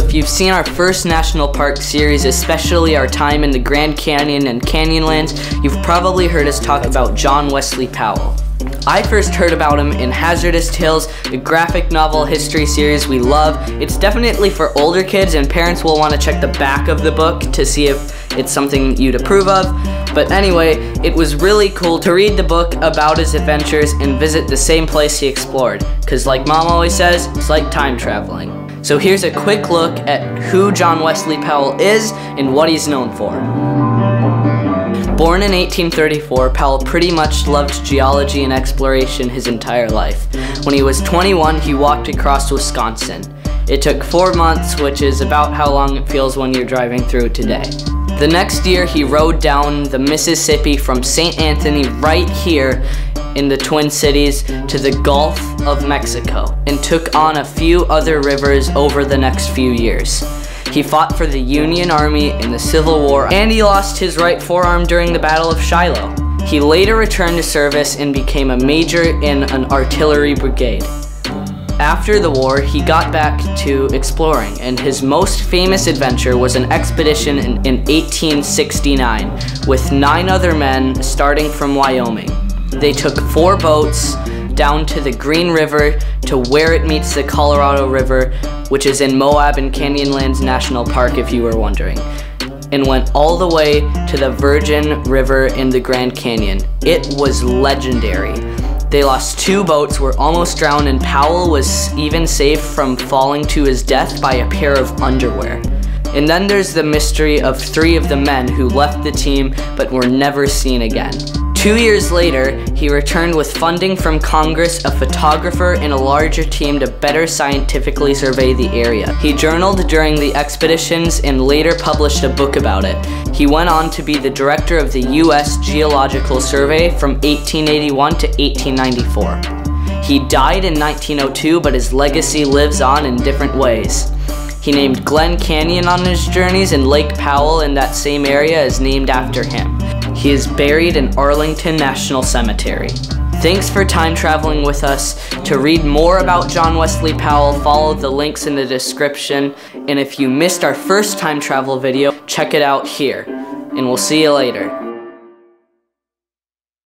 if you've seen our first National Park series, especially our time in the Grand Canyon and Canyonlands, you've probably heard us talk about John Wesley Powell. I first heard about him in Hazardous Tales, the graphic novel history series we love. It's definitely for older kids and parents will want to check the back of the book to see if it's something you'd approve of. But anyway, it was really cool to read the book about his adventures and visit the same place he explored. Cause like mom always says, it's like time traveling. So here's a quick look at who John Wesley Powell is and what he's known for. Born in 1834, Powell pretty much loved geology and exploration his entire life. When he was 21, he walked across Wisconsin. It took four months, which is about how long it feels when you're driving through today. The next year, he rode down the Mississippi from St. Anthony right here in the Twin Cities to the Gulf of Mexico and took on a few other rivers over the next few years. He fought for the Union Army in the Civil War and he lost his right forearm during the Battle of Shiloh. He later returned to service and became a major in an artillery brigade. After the war, he got back to exploring, and his most famous adventure was an expedition in, in 1869 with nine other men starting from Wyoming. They took four boats down to the Green River to where it meets the Colorado River, which is in Moab and Canyonlands National Park if you were wondering, and went all the way to the Virgin River in the Grand Canyon. It was legendary. They lost two boats, were almost drowned, and Powell was even saved from falling to his death by a pair of underwear. And then there's the mystery of three of the men who left the team but were never seen again. Two years later, he returned with funding from Congress, a photographer, and a larger team to better scientifically survey the area. He journaled during the expeditions and later published a book about it. He went on to be the director of the U.S. Geological Survey from 1881 to 1894. He died in 1902, but his legacy lives on in different ways. He named Glen Canyon on his journeys, and Lake Powell in that same area is named after him. He is buried in Arlington National Cemetery. Thanks for time traveling with us. To read more about John Wesley Powell, follow the links in the description. And if you missed our first time travel video, check it out here. And we'll see you later.